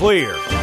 clear.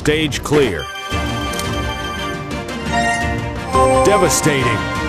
Stage clear. Devastating.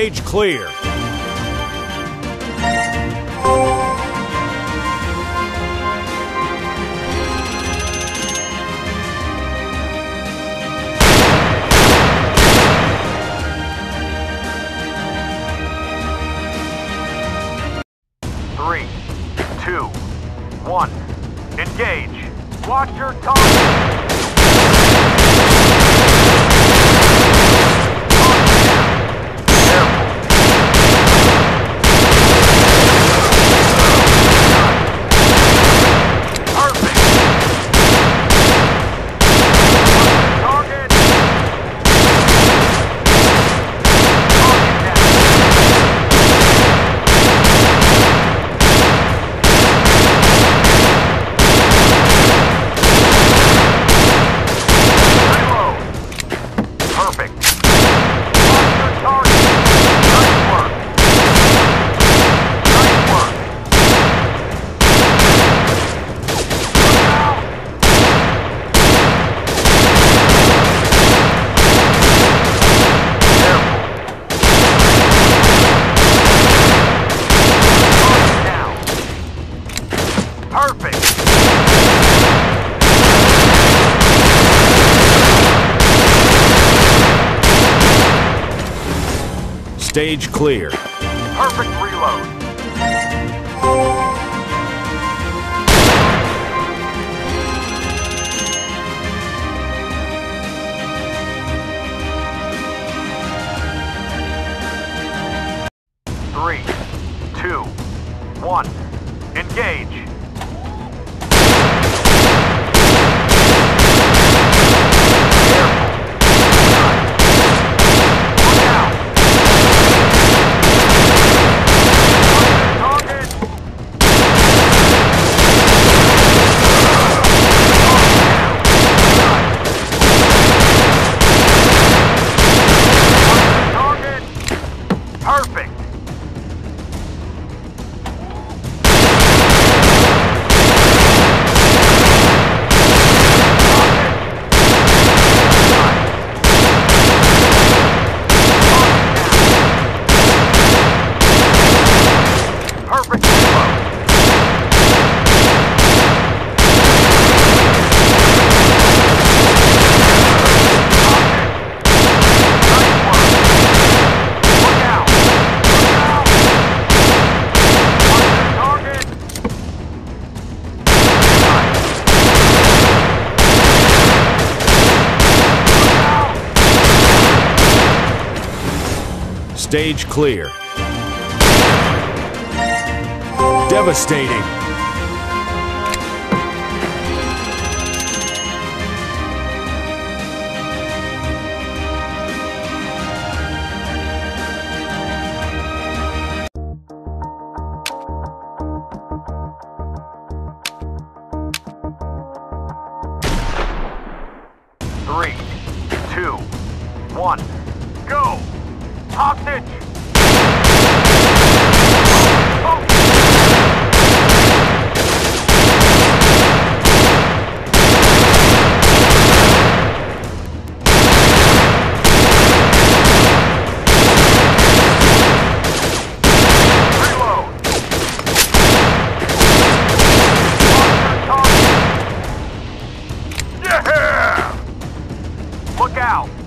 Stage clear. Stage clear. Perfect reload. Stage clear. Devastating. out.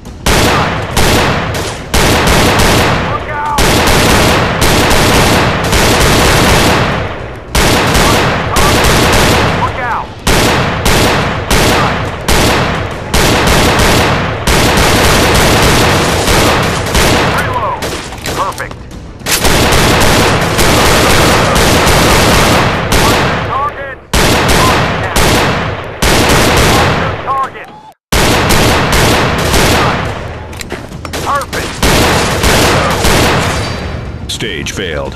stage failed.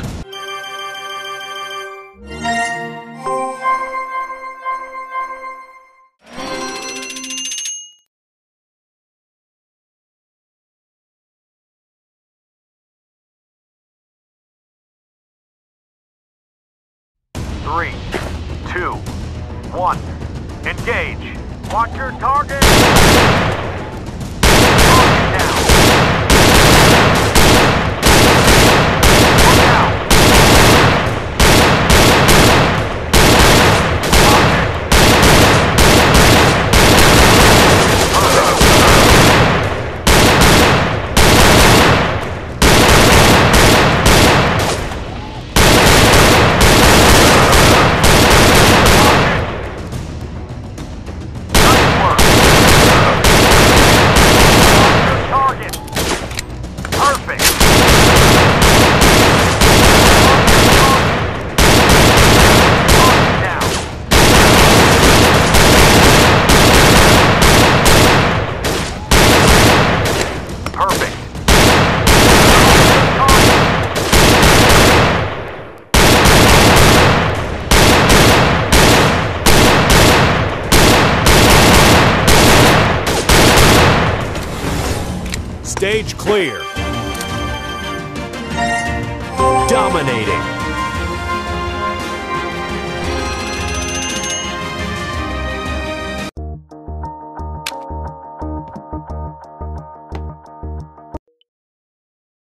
Three, two, one, engage. Watch your target. Stage clear. Dominating.